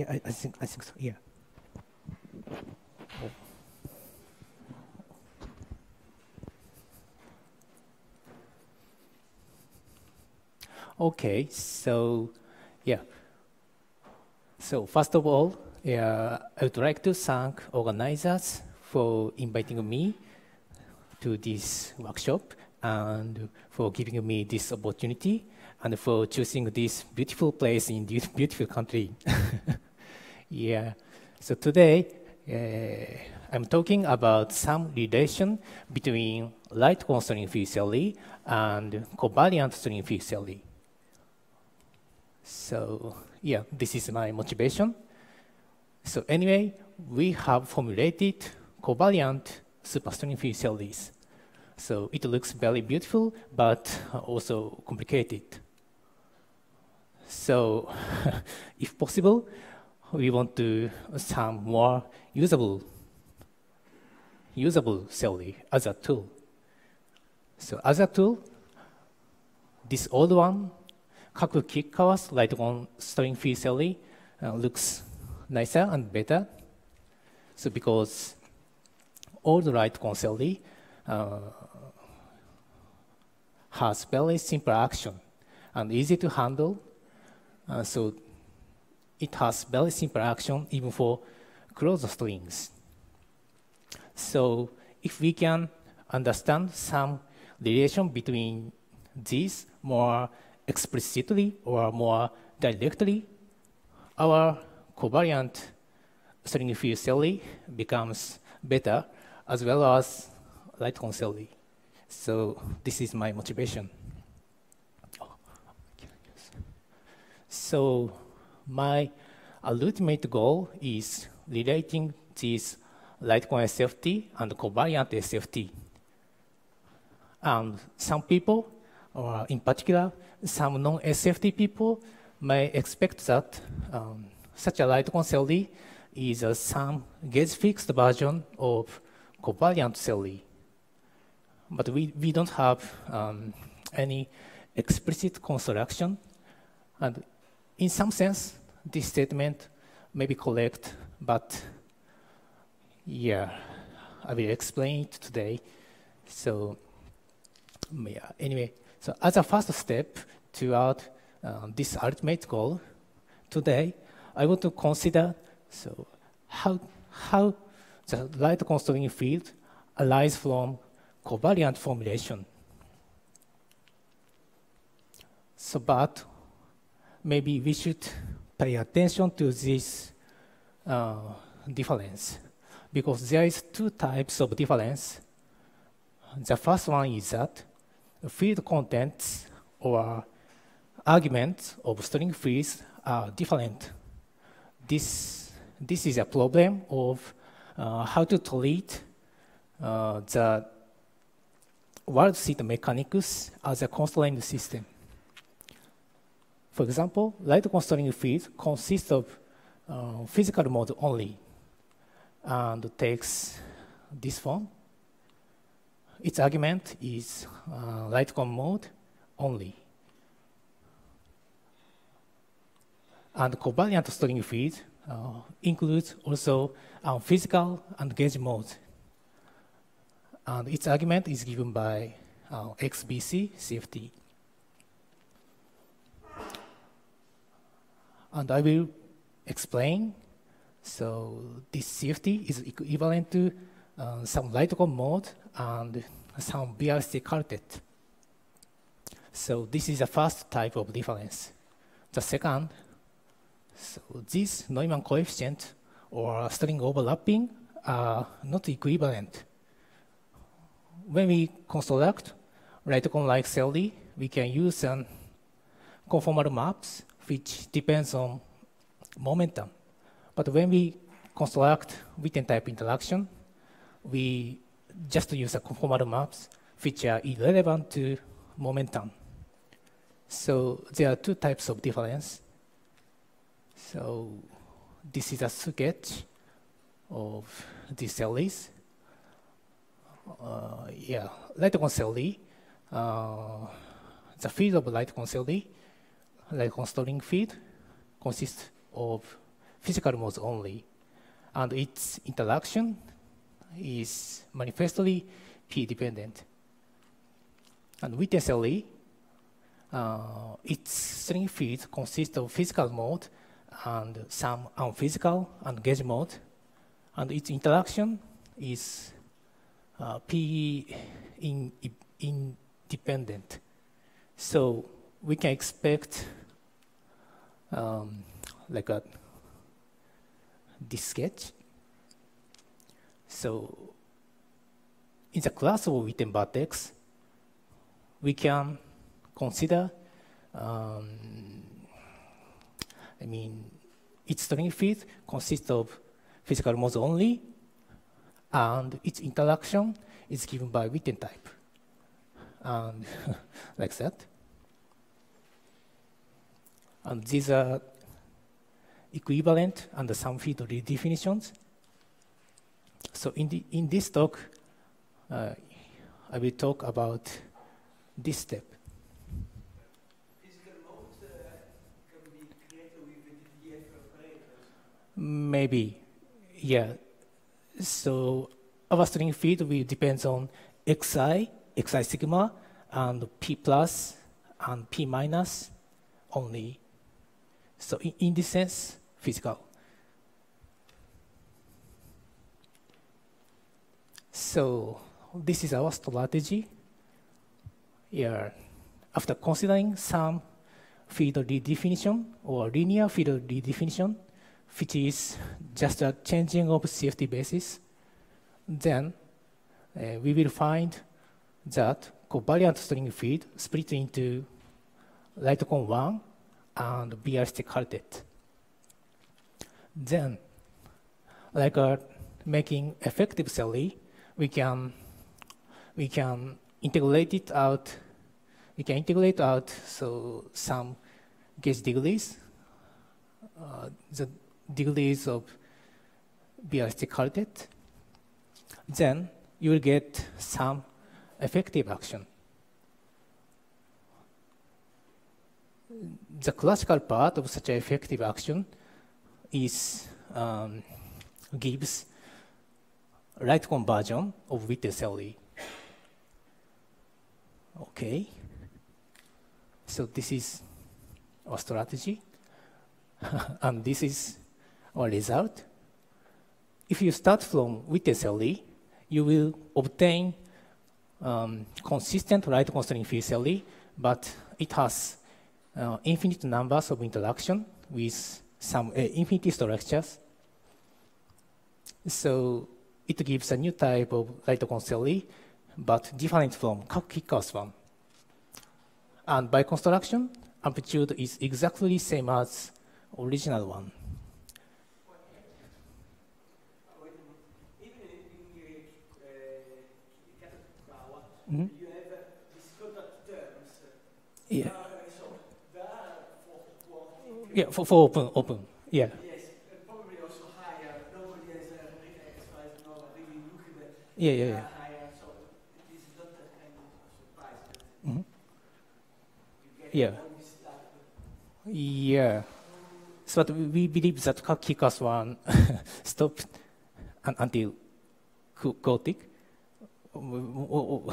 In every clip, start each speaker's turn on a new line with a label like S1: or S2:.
S1: yeah, I, I think I think so. Yeah. Okay, so yeah. So first of all, yeah, I would like to thank organizers for inviting me to this workshop and for giving me this opportunity and for choosing this beautiful place in this beautiful country. yeah. So today, uh, I'm talking about some relation between light cone string theory and covariant string theory. So yeah, this is my motivation. So anyway, we have formulated covariant superstring theories. So it looks very beautiful, but also complicated. So if possible, we want to some more usable usable theory as a tool. So as a tool, this old one, Kaku Kikkawa's light cone string field theory uh, looks nicer and better. So because all the light cone theory uh, has very simple action and easy to handle. Uh, so it has very simple action even for closed strings. So if we can understand some relation between these more explicitly or more directly, our covariant string field theory becomes better as well as light cone theory. So this is my motivation. So my ultimate goal is relating this light cone SFT and covariant SFT. And some people, or in particular, some non-SFT people may expect that um, such a light cone theory is some gauge-fixed version of covariant theory. But we, we don't have um, any explicit construction. And in some sense, this statement may be correct, but yeah, I will explain it today. So yeah, anyway, so as a first step toward uh, this ultimate goal, today I want to consider so how how the light cone string field arise from covariant formulation. So, but maybe we should pay attention to this uh, difference because there is two types of difference. The first one is that field contents or arguments of string fields are different. This, this is a problem of uh, how to treat uh, the worldsheet mechanics as a constraint system. For example, light cone string field consists of uh, physical mode only and takes this form. Its argument is uh, light cone mode only. And covariant string field uh, includes also um, physical and gauge mode. And its argument is given by uh, XBC CFT. And I will explain. So this CFT is equivalent to uh, some light cone mode and some BRST quartet. So this is the first type of difference. The second, so this Neumann coefficient or string overlapping are not equivalent. When we construct light cone-like theory, we can use some conformal maps which depends on momentum. But when we construct Witten type interaction, we just use a conformal maps which are irrelevant to momentum. So there are two types of difference. So this is a sketch of these theories. Uh, yeah, light cone theory. Uh, the field of light cone theory light cone string field consists of physical modes only, and its interaction is manifestly p-dependent. And Witten theory, uh, its string field consists of physical mode and some unphysical and gauge mode, and its interaction is uh, p in, independent. So we can expect um, like a this sketch. So in the class of Witten vertex, we can consider, um, I mean, its string field consists of physical modes only, and its interaction is given by Witten type, and like that. And these are equivalent under some field redefinitions. So in, the, in this talk, uh, I will talk about this step. Maybe, yeah. So our string field will depends on xi, xi sigma, and p plus and p minus only. So in, in this sense, physical. So this is our strategy. Here, after considering some field redefinition or linear field redefinition, which is just a changing of CFT basis, then uh, we will find that covariant string field split into light cone 1 and BRST quartet. Then, like uh, making effective theory, we can we can integrate it out. We can integrate out so some gauge degrees, uh, the degrees of BRST quartet. Then you will get some effective action. The classical part of such effective action is um, gives right conversion of theory. Okay. So this is our strategy. and this is our result. If you start from theory, you will obtain um, consistent light cone string field theory, but it has uh, infinite numbers of interaction with some uh, infinity structures. So it gives a new type of light theory, but different from Kikkawa's one. And by construction, amplitude is exactly same as original one. Mm -hmm. You have uh, terms. Yeah. Yeah, for, for open, open. Yeah. Yes, probably also higher. Nobody has a exercise no really look at it. Yeah, yeah, yeah. Higher, so it is not that kind of surprise. Mm -hmm. Yeah. Yeah. So we believe that Kikkawa's one stopped until quartic. Oh,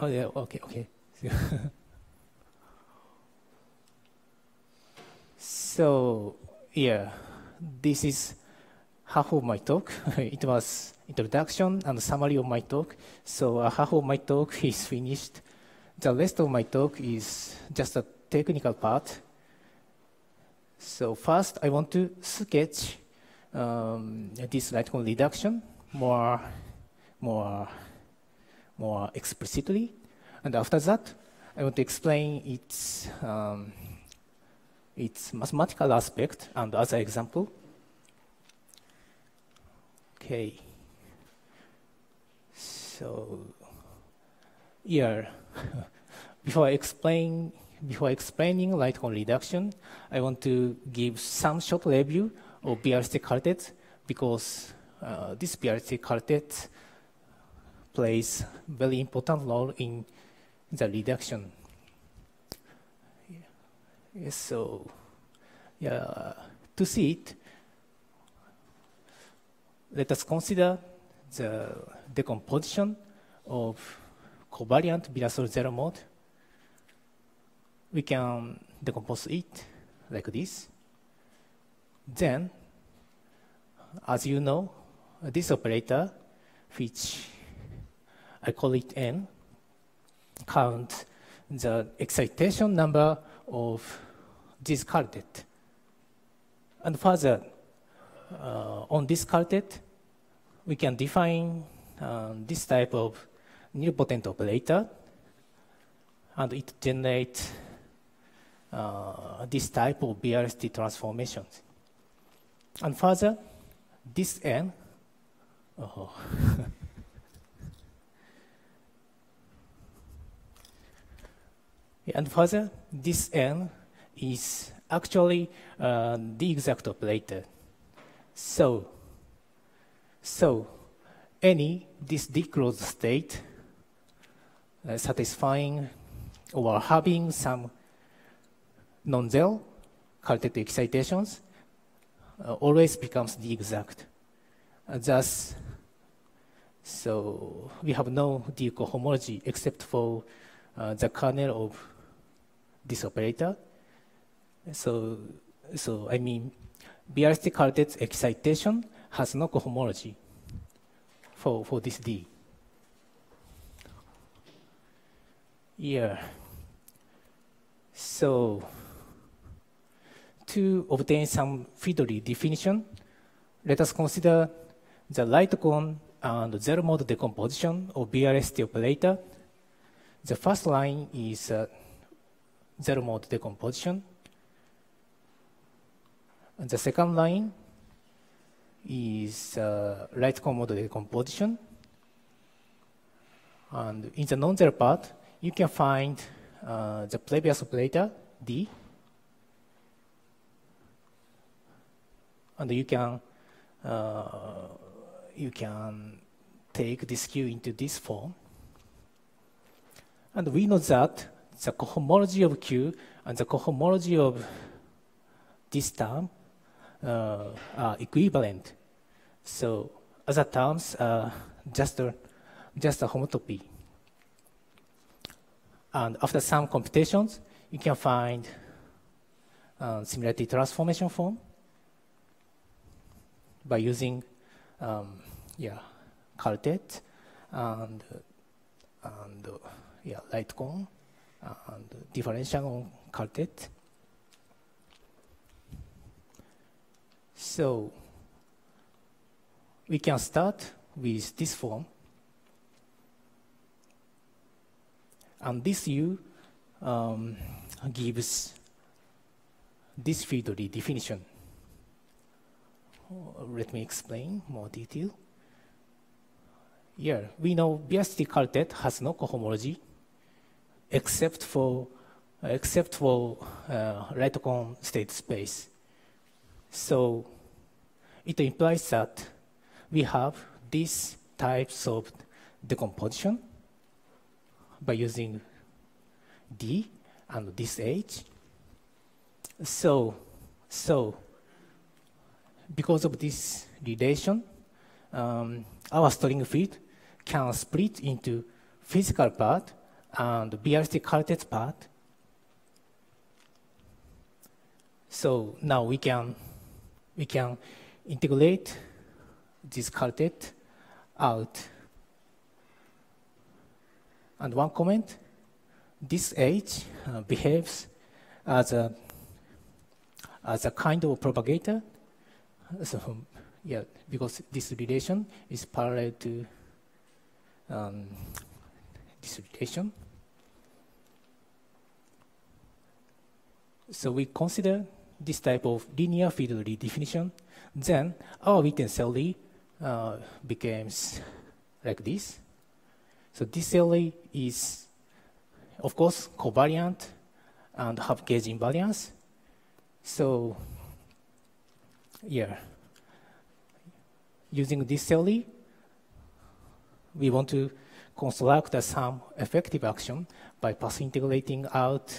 S1: oh, yeah, okay, okay. So, yeah, this is half of my talk. it was introduction and summary of my talk. So uh, half of my talk is finished. The rest of my talk is just a technical part. So first, I want to sketch um, this light cone reduction more, more, more explicitly. And after that, I want to explain its um, its mathematical aspect and other example. Okay. So here, before explain before explaining light cone reduction, I want to give some short review of BRST quartet because uh, this BRST quartet plays very important role in the reduction Yes, so yeah, to see it, let us consider the decomposition of covariant Virasoro zero mode. We can decompose it like this. Then, as you know, this operator, which I call it n, count the excitation number of this quartet. And further, uh, on this quartet, we can define uh, this type of nilpotent operator, and it generates uh, this type of BRST transformations. And further, this n, oh. and further, this n is actually uh, the exact operator. So, so any this declosed state uh, satisfying or having some non-zero quartet excitations uh, always becomes the exact. Uh, thus, so we have no D cohomology except for uh, the kernel of this operator. So, so I mean, BRST quartet's excitation has no cohomology for, for this D. Yeah. So, to obtain some field redefinition, let us consider the light cone and zero mode decomposition of BRST operator. The first line is uh, zero mode decomposition. And the second line is uh, light mode decomposition. And in the non-zero part, you can find uh, the previous operator, D, and you can uh, you can take this Q into this form. And we know that the cohomology of Q and the cohomology of this term uh, are equivalent. So other terms are just a, just a homotopy. And after some computations, you can find uh, similarity transformation form by using um, yeah quartet and and uh, yeah light cone and differential on quartet. So we can start with this form. And this U um, gives this field redefinition. Let me explain more detail. Here, we know BRST quartet has no cohomology except for except for uh, light cone state space. So it implies that we have these types of decomposition by using D and this H. So, so because of this relation, um, our string field can split into physical part and BRST quartet part. So now we can we can integrate this quartet out. And one comment, this H uh, behaves as a, as a kind of propagator. So, yeah, because this relation is parallel to um, this relation. So we consider this type of linear field redefinition. Then our Witten theory uh, becomes like this. So this theory is, of course, covariant and have gauge invariance. So, yeah, using this theory, we want to construct some effective action by path integrating out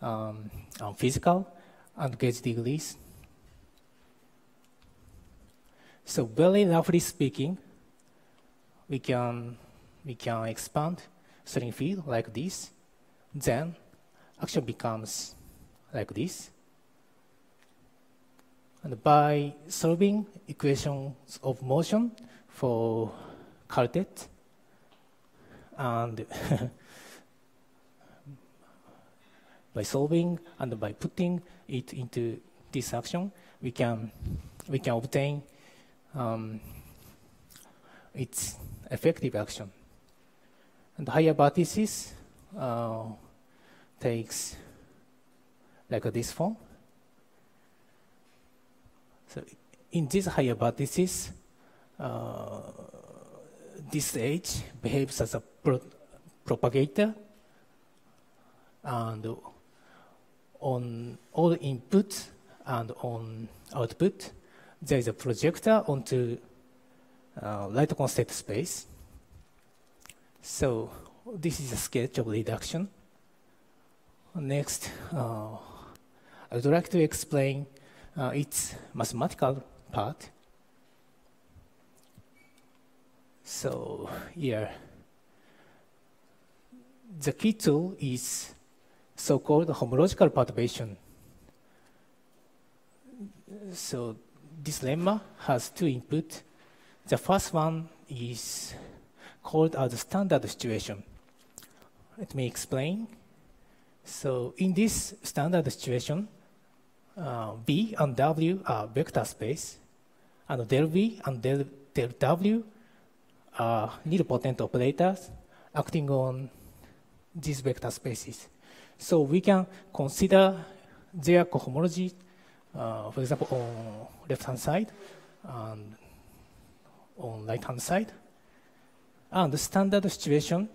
S1: um, physical and gauge degrees. So very roughly speaking, we can, we can expand string field like this. Then action becomes like this. And by solving equations of motion for quartet, and by solving and by putting it into this action, we can we can obtain um, its effective action. And higher vertices uh, takes like this form. So in these higher vertices, uh, this edge behaves as a pro propagator and on all input and on output, there is a projector onto uh, light cone state space. So this is a sketch of reduction. Next, uh, I would like to explain uh, its mathematical part. So here, the key tool is so-called homological perturbation. So this lemma has two inputs. The first one is called as standard situation. Let me explain. So in this standard situation, uh, V and W are vector space, and del V and del, del W are nilpotent operators acting on these vector spaces. So we can consider their cohomology, uh, for example, on left-hand side and on right-hand side. And the standard situation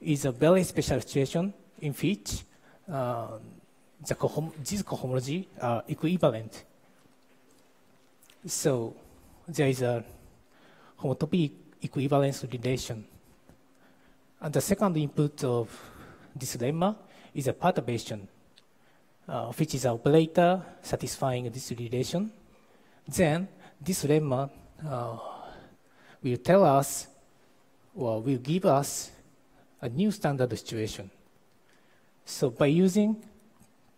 S1: is a very special situation in which uh, the cohom these cohomology are equivalent. So there is a homotopy equivalence relation. And the second input of this lemma is a perturbation, uh, which is an operator satisfying this relation. Then this lemma uh, will tell us or will give us a new standard situation. So by using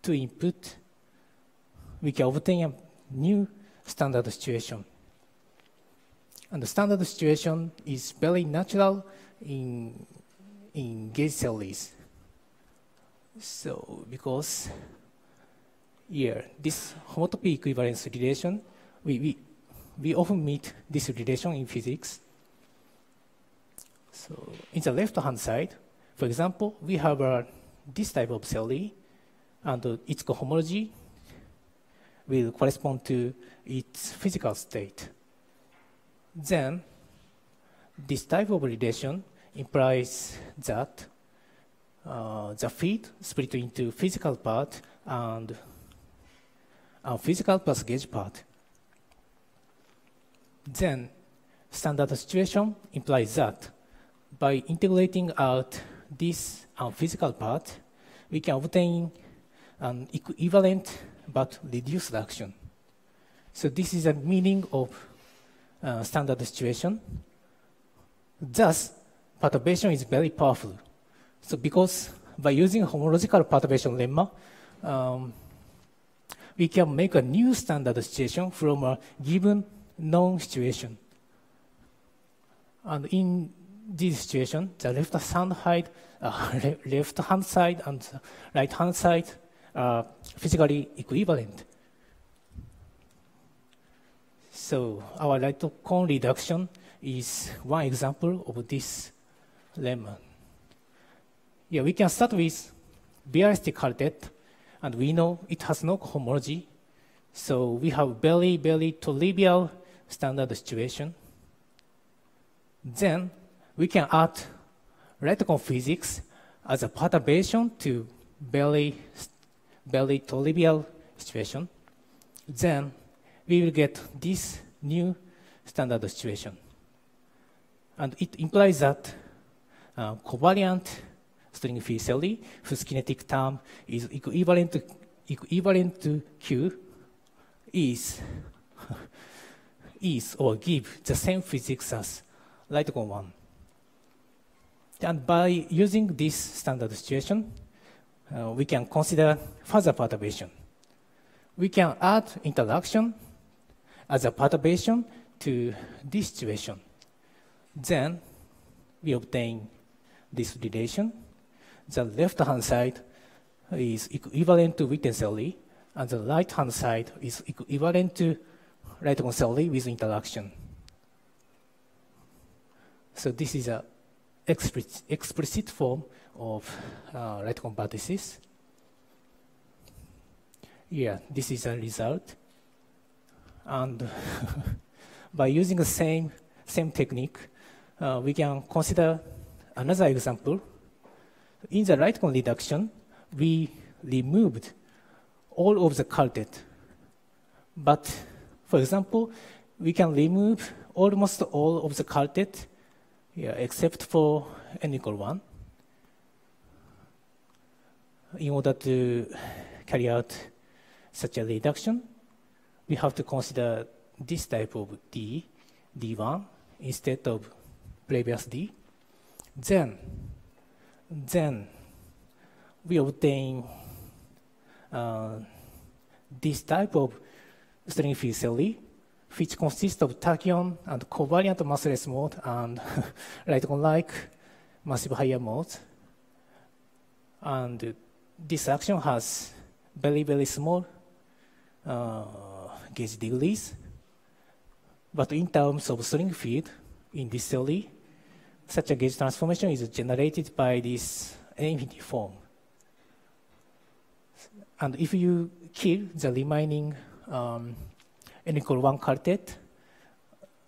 S1: two input, we can obtain a new standard situation. And the standard situation is very natural in, in gauge theories. So because here, this homotopy equivalence relation, we, we, we often meet this relation in physics. So in the left-hand side, for example, we have uh, this type of theory, and uh, its cohomology will correspond to its physical state. Then, this type of relation implies that the field split into physical part and uh, physical plus gauge part. Then, standard situation implies that by integrating out this physical part, we can obtain an equivalent but reduced action. So this is the meaning of uh, standard situation. Thus, perturbation is very powerful. So because by using homological perturbation lemma, um, we can make a new standard situation from a given known situation. And in this situation, the left hand side, uh, left hand side and right hand side are physically equivalent. So our light cone reduction is one example of this lemma. Yeah, we can start with realistic quartet, and we know it has no homology. So we have very, very trivial standard situation. Then we can add Lightcone physics as a perturbation to very, very trivial situation. Then we will get this new standard situation. And it implies that uh, covariant string theory whose kinetic term is equivalent to, equivalent to Q is is or give the same physics as light cone 1. And by using this standard situation, uh, we can consider further perturbation. We can add interaction as a perturbation to this situation. Then we obtain this relation. The left-hand side is equivalent to Witten-Selly, and the right-hand side is equivalent to Rayton-Selly with interaction. So this is a explicit, explicit form of uh, Rayton vertices. Yeah, this is a result. And by using the same, same technique, uh, we can consider another example. In the light cone reduction, we removed all of the quartet. But, for example, we can remove almost all of the quartet yeah, except for n equal 1 in order to carry out such a reduction, we have to consider this type of D, D1, instead of previous D. Then, then we obtain uh, this type of string theory which consists of tachyon and covariant massless mode and Rayton-like massive higher modes. And this action has very, very small uh, gauge degrees. But in terms of string field, in this theory, such a gauge transformation is generated by this infinity form. And if you kill the remaining um, n equal 1 quartet,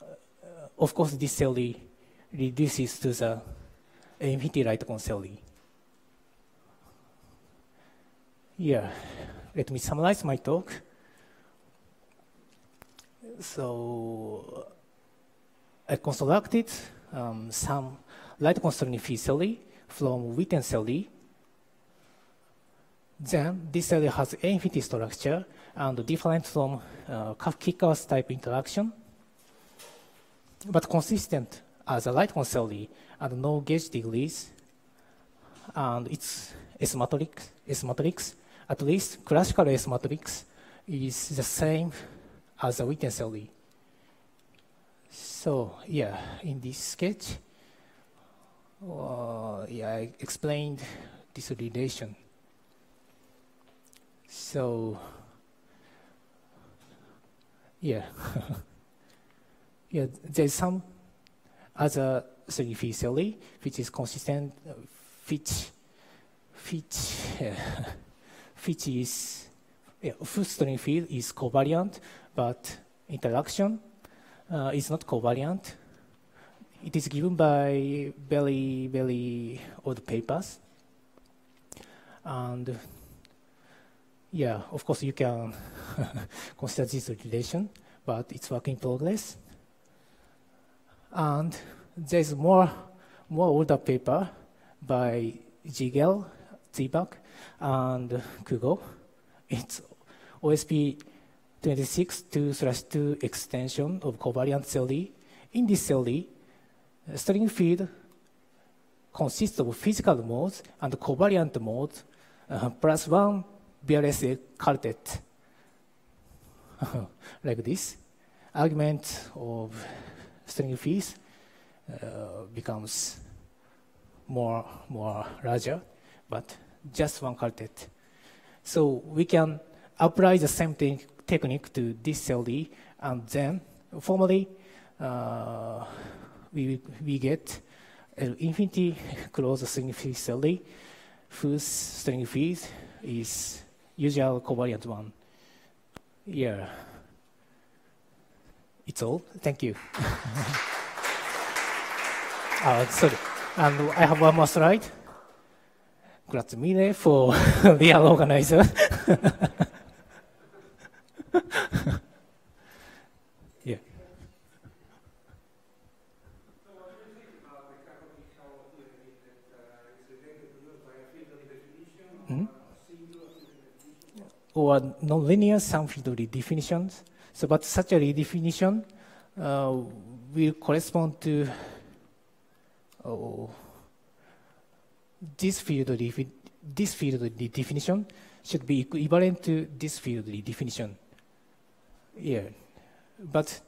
S1: uh, of course, this theory reduces to the infinity Rayton theory. Yeah, let me summarize my talk. So, I constructed um, some light cone string theory from Witten theory. Then, this cell has infinity structure and different from uh, type interaction, but consistent as a light theory and no gauge degrees, and its S matrix, S matrix, at least classical S matrix is the same as a Witten theory. So yeah, in this sketch, uh, yeah, I explained this relation. So yeah. yeah, there's some other theory which is consistent, uh, which, which, which is, yeah, full string field is covariant, but interaction uh, is not covariant. It is given by very, very old papers. And yeah, of course you can consider this relation, but it's work in progress. And there's more, more older paper by Siegel, Zwiebach, and Kugo. It's OSP 26 2 2 extension of covariant theory. In this theory, string field consists of physical modes and covariant modes uh, plus one BRST quartet like this. Argument of string fields uh, becomes more, more larger, but just one quartet. So we can apply the same thing, technique to this theory, and then formally uh, we, we get an infinity closed string field theory whose string field is usual covariant one. Yeah. It's all. Thank you. uh, sorry. And I have one more slide. Grazie mille for real organizer. Or nonlinear sum field redefinitions. So, but such a redefinition uh, will correspond to oh, this field this field definition should be equivalent to this field definition. Yeah, but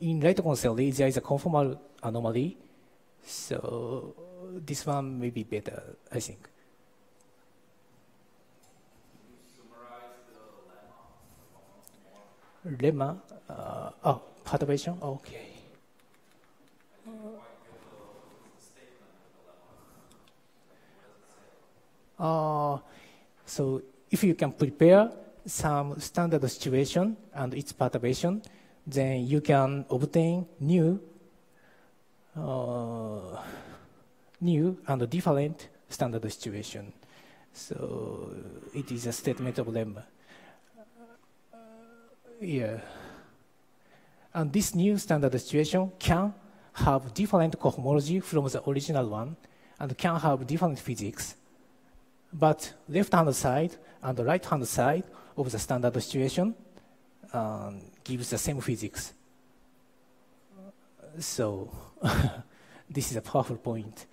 S1: in light console there is a conformal anomaly, so this one may be better, I think. Lemma, uh, oh, perturbation, okay. Uh, so if you can prepare some standard situation and its perturbation, then you can obtain new, uh, new and different standard situation. So it is a statement of lemma. Yeah. And this new standard situation can have different cohomology from the original one and can have different physics. But left-hand side and the right-hand side of the standard situation um, gives the same physics. So this is a powerful point.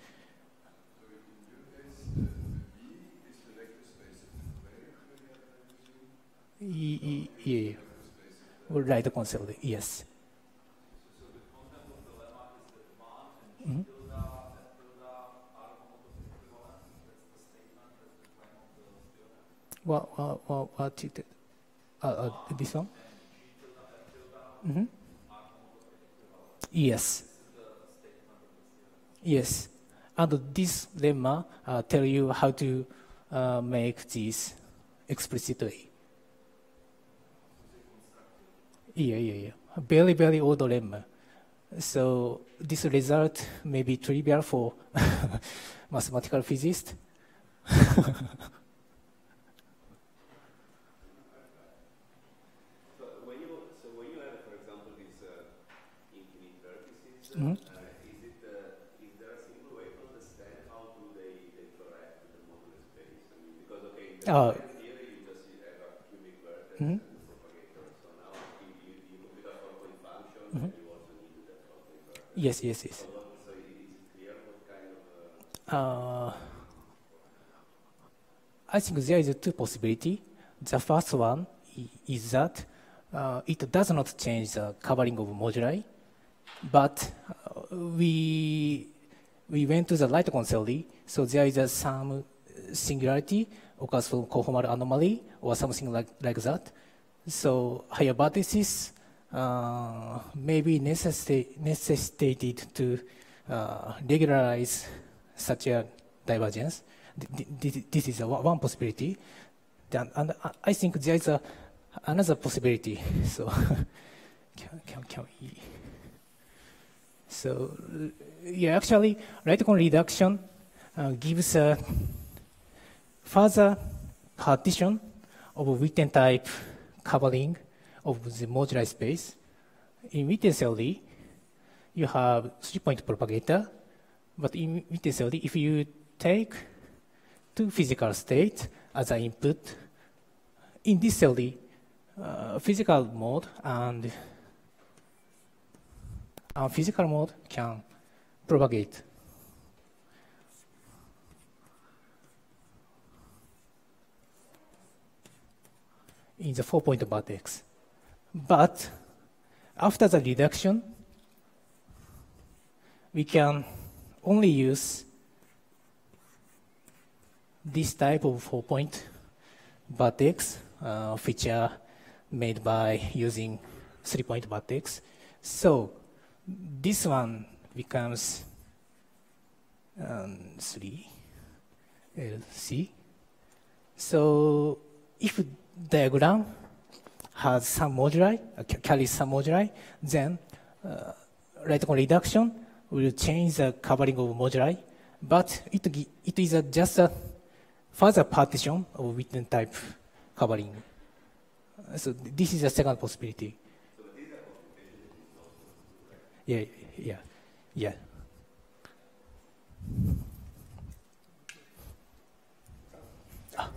S1: Yeah. Right concept, yes. Mm -hmm. What, what, what, what did it, uh, uh, this one? Mm -hmm. Yes. Yes. And this lemma uh, tell you how to uh, make this explicitly. Yeah, yeah, yeah. Very, very old lemma. So this result may be trivial for mathematical physicists.
S2: Mm -hmm. uh, is, it, uh, is there a single way to understand how do they, they interact with the modular space? I mean, because, okay, in the
S1: oh.
S2: theory, you just have a cubic vertex
S1: mm -hmm.
S2: and the propagator. So now you, you, you move with a four-point function, mm -hmm. and you also need that four-point vertex.
S1: Yes, yes, yes.
S2: Uh,
S1: I think there is two possibility. The first one is that uh, it does not change the covering of moduli, but uh, we we went to the light concelli, so there is a, some singularity occurs from conformal anomaly or something like, like that. So higher vertices uh, may be necessitated to uh, regularize such a divergence. This is a one possibility. And I think there is a, another possibility. So can, can, can we? So yeah, actually, right-cone reduction uh, gives a further partition of Witten type covering of the modular space. In Witten theory, you have three-point propagator, but in Witten if you take two physical states as an input, in this theory, uh, physical mode and uh, physical mode can propagate. in the four-point vertex. But after the reduction, we can only use this type of four-point vertex, uh, which are made by using three-point vertex. So this one becomes um, 3 LC. So if diagram has some moduli, uh, carries some moduli, then uh, reduction will change the covering of moduli, but it, it is a, just a further partition of Witten type covering. So this is a second possibility. Yeah, yeah, yeah. Ah,